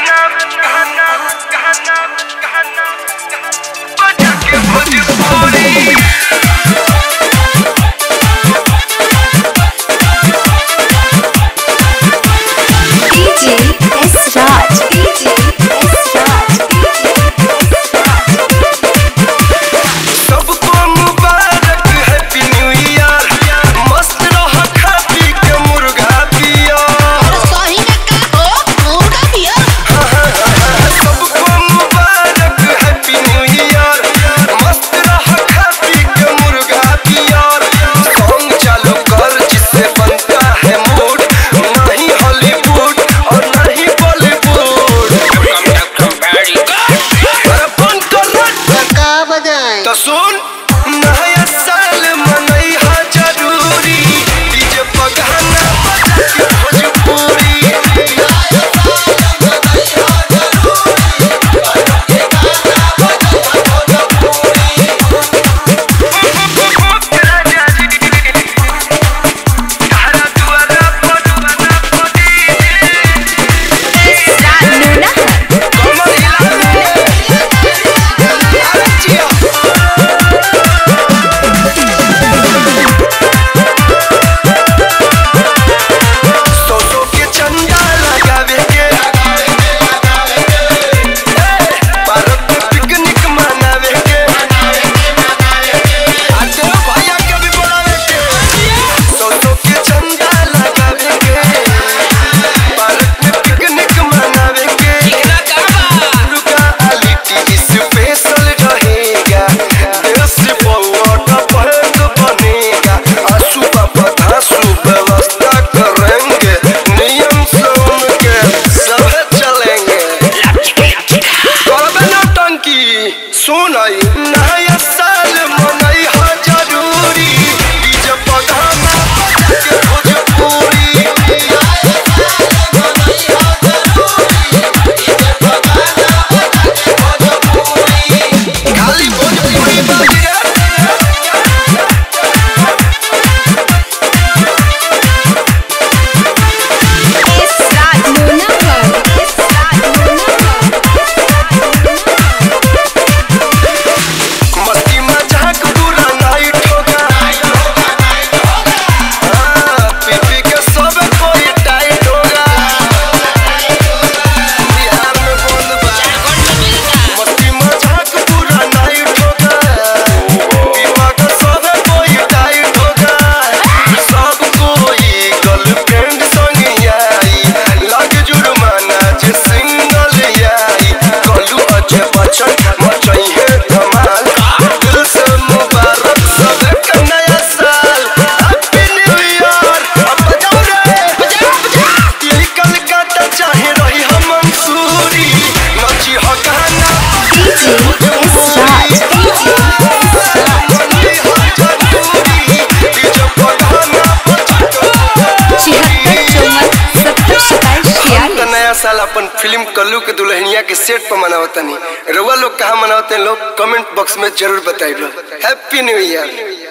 जहन्नम बजा के भोजपुरी So I. Nah. अपन फ़िल्म कल्लू के दुल्हनिया के सेट पर मनावतनी। रउआ लोग कहाँ मनावते हैं लोग? कमेंट बॉक्स में ज़रूर बताइए हैप्पी न्यू ईयर।